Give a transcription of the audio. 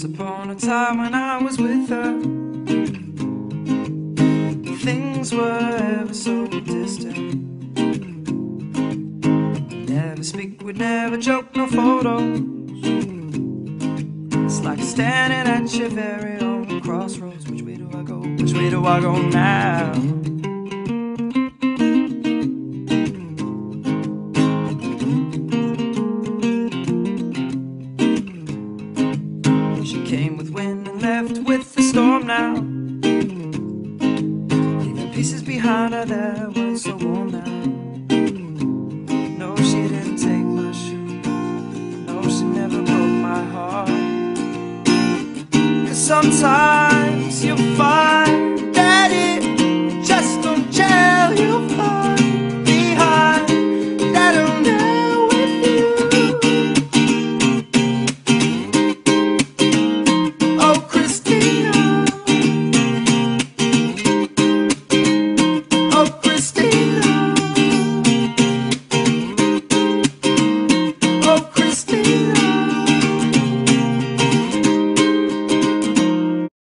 time when I was with her. Things were ever so distant. Never speak, we'd never joke, no photos. It's like standing at your very own crossroads. Which way do I go? Which way do I go now? Left with the storm now. Leaving pieces behind her that were so worn now. No, she didn't take my shoe. No, she never broke my heart. Cause sometimes